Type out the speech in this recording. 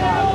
Wow.